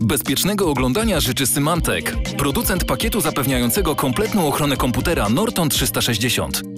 Bezpiecznego oglądania życzy Symantec, producent pakietu zapewniającego kompletną ochronę komputera Norton 360.